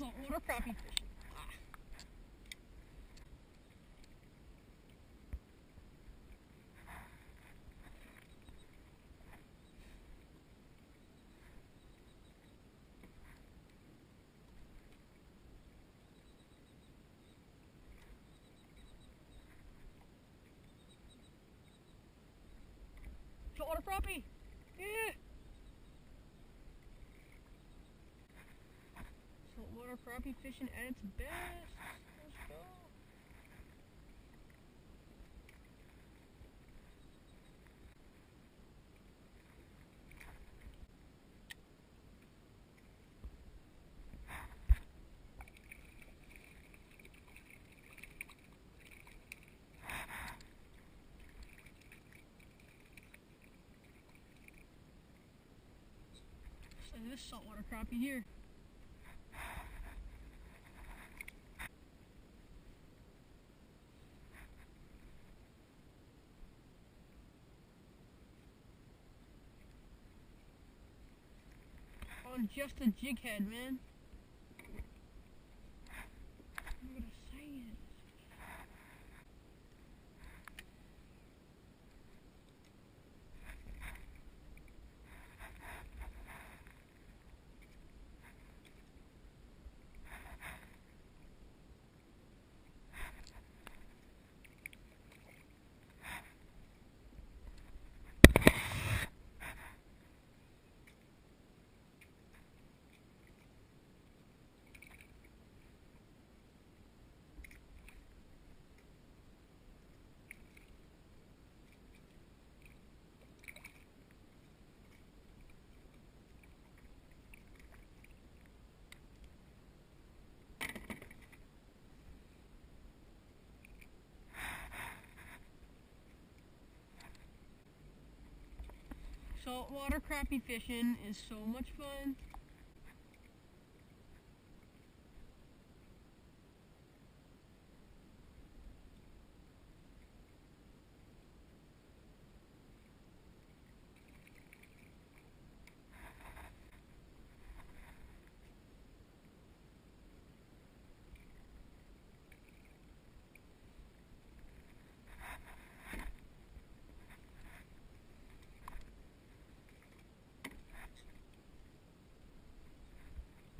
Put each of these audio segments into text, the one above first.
saltwater crappie fishing. Ah. Saltwater crappie! Yeah! Saltwater crappie fishing at its best. Let's go. So this saltwater crappie here. Just a jig head, man. Saltwater crappie fishing is so much fun.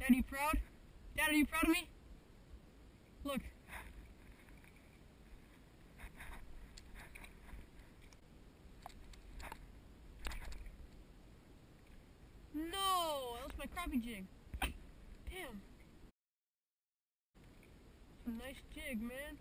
Dad, are you proud? Dad, are you proud of me? Look. No, that was my crappie jig. Damn. It's a nice jig, man.